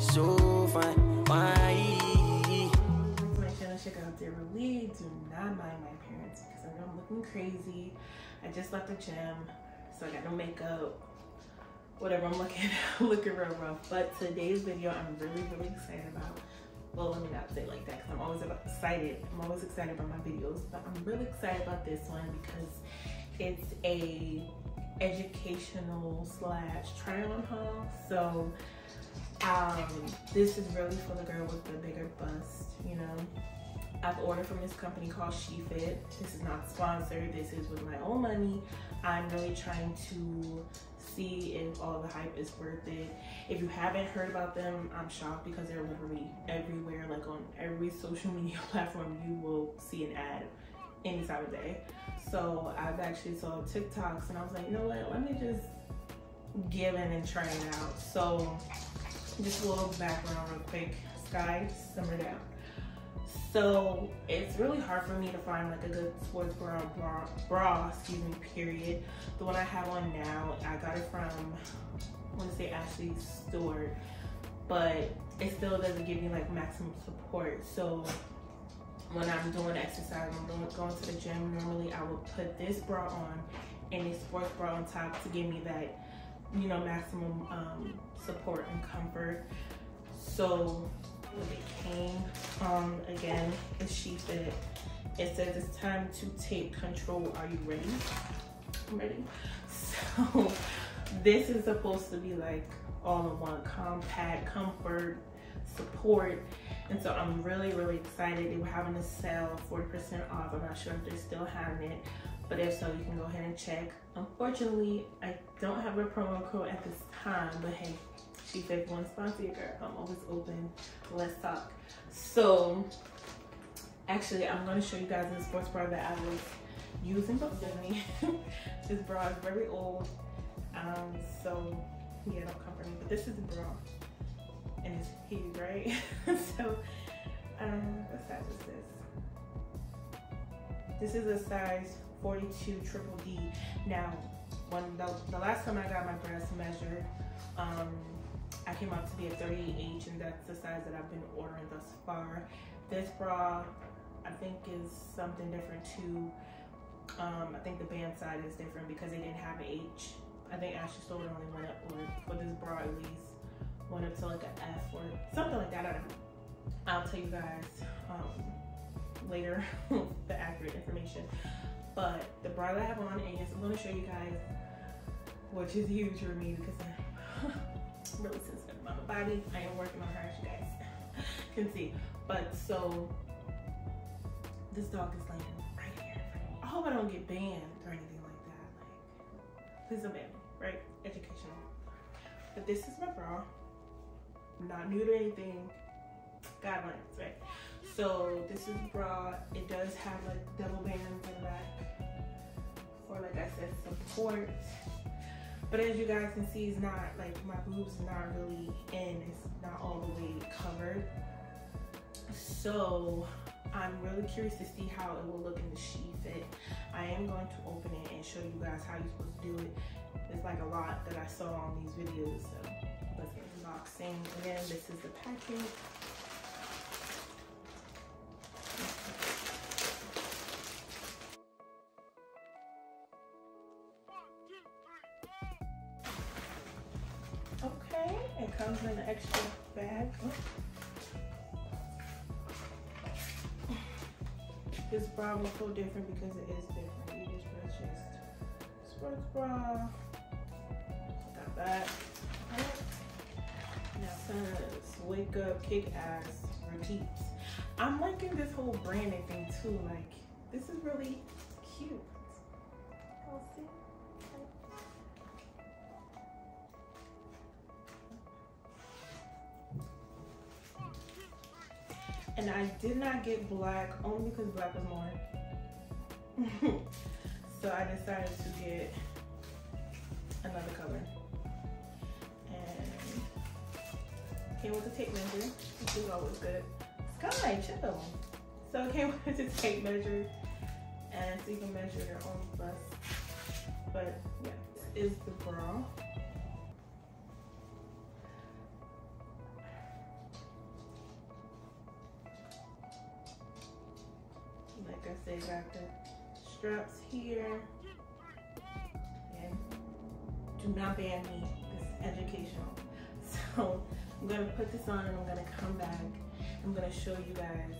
so fine. Why? my channel, check out there. Really do not mind my parents because I know I'm looking crazy. I just left the gym, so I got no makeup. Whatever, I'm looking looking real rough. But today's video, I'm really, really excited about. Well, let me not say like that because I'm always excited. I'm always excited about my videos, but I'm really excited about this one because it's a educational slash try on haul. So um, this is really for the girl with the bigger bust, you know. I've ordered from this company called SheFit. This is not sponsored. This is with my own money. I'm really trying to see if all the hype is worth it. If you haven't heard about them, I'm shocked because they're literally everywhere. Like on every social media platform, you will see an ad any time of day. So I've actually saw TikToks and I was like, you know what, let me just give in and try it out. So just a little background real quick. Sky, simmer down. So it's really hard for me to find like a good sports bra, bra, bra, excuse me, period. The one I have on now, I got it from, I want to say Ashley Stewart, but it still doesn't give me like maximum support. So when I'm doing exercise, when I'm going to the gym, normally I would put this bra on and a sports bra on top to give me that, you know, maximum um, support and comfort. So when it came, um, again, the SheFit, it says it's time to take control. Are you ready? I'm ready. So this is supposed to be like all in one, compact, comfort, support. And so I'm really, really excited. They were having a sale, 40% off. I'm not sure if they're still having it, but if so, you can go ahead and check. Unfortunately, I don't have a promo code at this time, but hey, SheFit one sponsor girl. I'm always open. Let's talk. So, actually, I'm going to show you guys the sports bra that I was using before me. this bra is very old, um, so yeah, don't comfort me. But this is the bra and it's huge, right? so, um, what size is this? This is a size 42 triple D. Now, when the, the last time I got my breast measured, um, I came out to be a 38H and that's the size that I've been ordering thus far. This bra, I think is something different too. Um, I think the band side is different because they didn't have an H. I think Ashley Stewart only went up, or for this bra at least, went up to like an F or something like that. I don't know. I'll tell you guys um, later the accurate information. But the bra that I have on is, I'm gonna show you guys, which is huge for me because I'm really sensitive about my body. I am working on her, as you guys can see. But so, this dog is laying right here. I hope I don't get banned or anything like that. Like, please don't ban me, right? Educational. But this is my bra not new to anything guidelines right so this is bra it does have like double bands in the back for like i said support but as you guys can see it's not like my boobs are not really in it's not all the way covered so i'm really curious to see how it will look in the she fit. i am going to open it and show you guys how you're supposed to do it It's like a lot that i saw on these videos so let's get unboxing. Again, this is the package. Comes in an extra bag. This bra will feel different because it is different. You just purchased sports bra. Got that Now, says wake up kick ass routines i'm liking this whole branding thing too like this is really cute I'll see and I did not get black only because black was more so I decided to get another color And Came with a tape measure, which is always good. Sky, chill. So came with a tape measure, and so you can measure your own bust. But yeah, this is the bra. I said, got the straps here. And do not ban me. This is educational. So I'm gonna put this on and I'm gonna come back. I'm gonna show you guys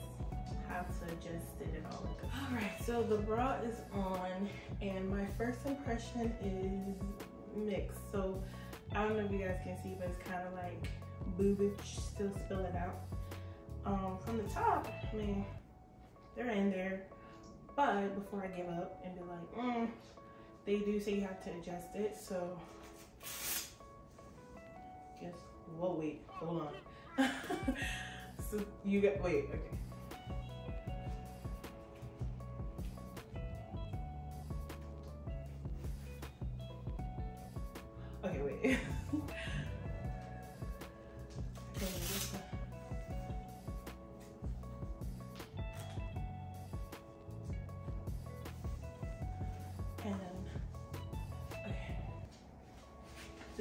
how to adjust it and all that. All right, so the bra is on and my first impression is mixed. So I don't know if you guys can see, but it's kind of like boobage still spilling out. Um, from the top, I mean, they're in there. But before I give up and be like, mm, they do say you have to adjust it. So, guess, whoa, wait, hold on. so you got, wait. Okay,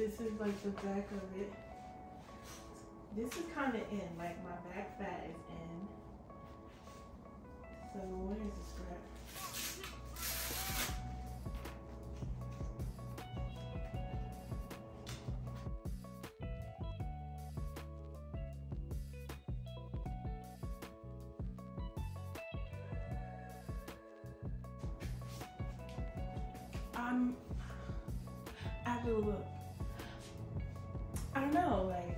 This is like the back of it. This is kind of in, like my back fat is in. So where's the strap? I'm I to look. Don't know, like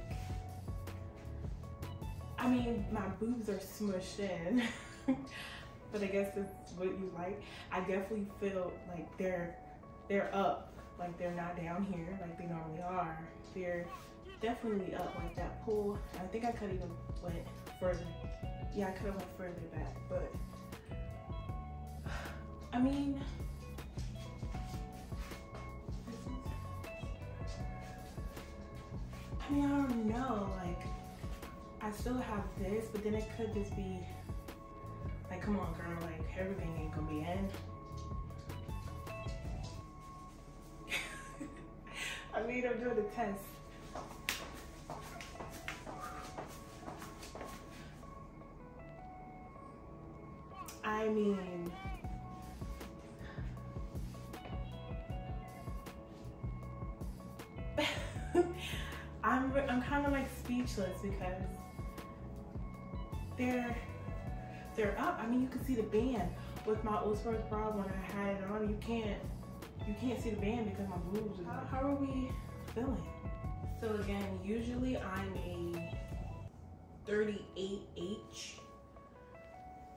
I mean my boobs are smushed in. but I guess it's what you like. I definitely feel like they're they're up. Like they're not down here like they normally are. They're definitely up like that pull. I think I could even went further. Yeah, I could have went further back, but I mean I mean, I don't know. Like, I still have this, but then it could just be like, come on, girl. Like, everything ain't gonna be in. I mean, I'm doing test. I mean, I'm kind of like speechless because they're they're up. I mean, you can see the band with my old sports bra when I had it on. You can't you can't see the band because my boobs. Are how, how are we feeling? So again, usually I'm a 38H,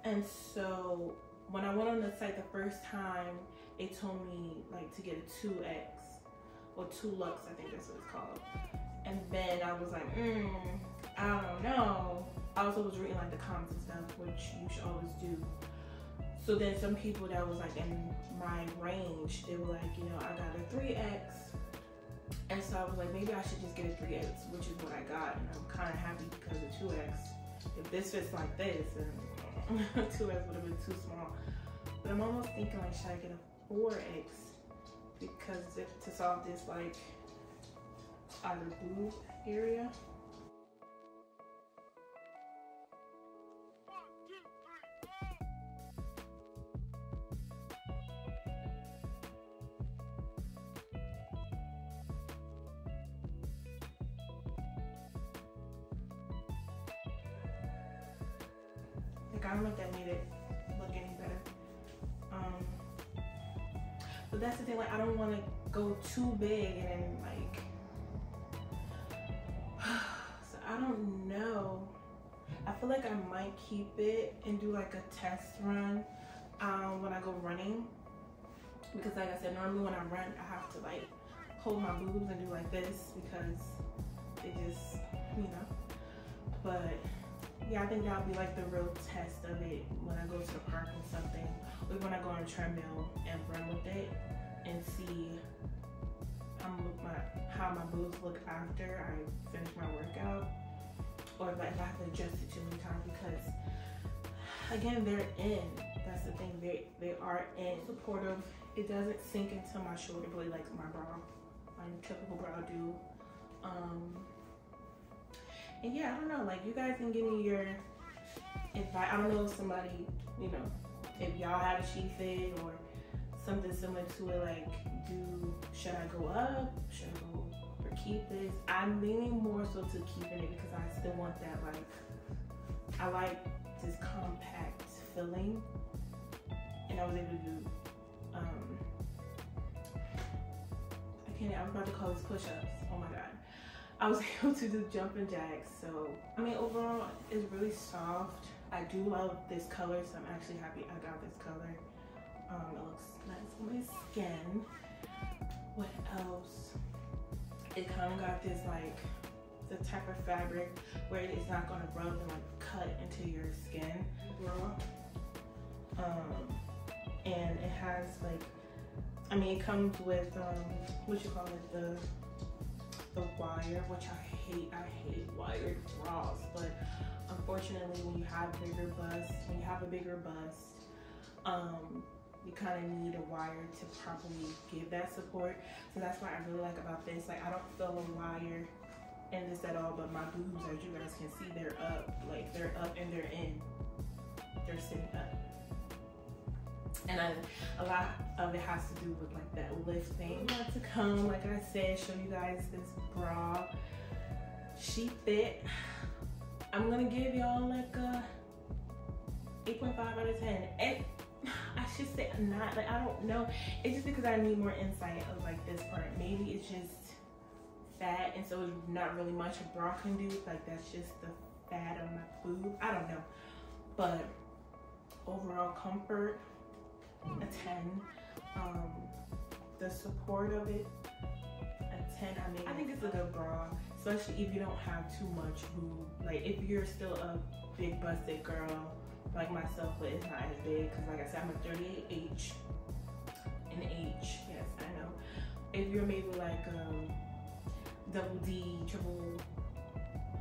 and so when I went on the site the first time, it told me like to get a 2X or 2 Luxe, I think that's what it's called. And then I was like, mm, I don't know. I also was reading like the comments and stuff, which you should always do. So then some people that was like in my range, they were like, you know, I got a 3X. And so I was like, maybe I should just get a 3X, which is what I got. And I'm kind of happy because of 2X. If this fits like this, then 2X would have been too small. But I'm almost thinking like, should I get a 4X? Because to solve this like area. I don't know if that made it look any better. Um, but that's the thing, like I don't want to go too big and then like feel like I might keep it and do like a test run um, when I go running. Because like I said, normally when I run, I have to like hold my boobs and do like this because it just, you know. But yeah, I think that'll be like the real test of it when I go to the park or something. Or when I go on a treadmill and run with it and see how my, how my boobs look after I finish my workout or like I have to adjust it too many times because again they're in. That's the thing. They they are in. Supportive. It doesn't sink into my shoulder blade like my bra. My typical bra do. Um and yeah I don't know. Like you guys can give me your advice I don't know if somebody you know if y'all have a SheFit or something similar to it, like do should I go up? Should I go keep this? I'm leaning more so to keeping it because I still want that like I like this compact feeling, and I was able to do. Um, I can't. I'm about to call this push-ups. Oh my god. I was able to do jumping jacks. So I mean, overall, it's really soft. I do love this color, so I'm actually happy I got this color. Um, it looks nice on my skin. What else? It kind of got this like the type of fabric where it's not gonna rub and like cut into your skin bra. Um, and it has like, I mean, it comes with um, what you call it, the the wire, which I hate. I hate wired bras, but unfortunately, when you have bigger bust, when you have a bigger bust, um, you kind of need a wire to properly give that support. So that's what I really like about this. Like I don't feel a wire in this at all, but my boobs, as you guys can see, they're up. Like they're up and they're in. They're sitting up. And I, a lot of it has to do with like that lifting. About to come, like I said, show you guys this bra. She fit. I'm gonna give y'all like a 8.5 out of 10. And I should say not, like I don't know. It's just because I need more insight of like this part. Maybe it's just fat and so it's not really much a bra can do. Like that's just the fat on my boob. I don't know. But overall comfort, a 10. Um, the support of it, a 10. I mean, I think it's a good bra, especially if you don't have too much boob. Like if you're still a big busted girl like myself, but it's not as big because like I said, I'm a 38H. An H, yes, I know. If you're maybe like um, double D, triple,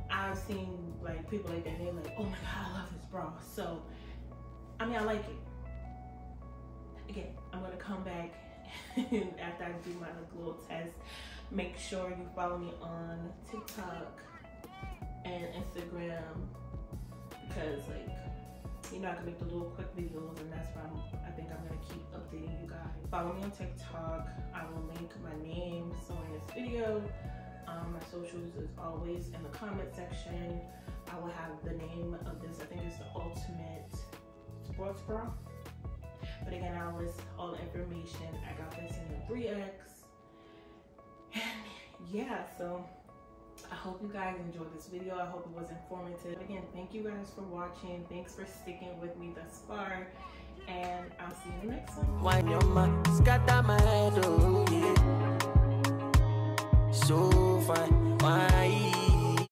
I've seen like people like that, they're like, oh my God, I love this bra. So, I mean, I like it again, I'm gonna come back after I do my little test. Make sure you follow me on TikTok and Instagram because like you know I can make the little quick videos and that's why I'm, I think I'm gonna keep updating you guys. Follow me on TikTok. I will link my name so in this video. Um, my socials is always in the comment section. I will have the name of this. I think it's the Ultimate Sports Bra. But again, I'll list all the information. I got this in the 3X. And yeah, so I hope you guys enjoyed this video. I hope it was informative. Again, thank you guys for watching. Thanks for sticking with me thus far. And I'll see you in the next one. Wine your mind, my head, oh yeah. So fine, why?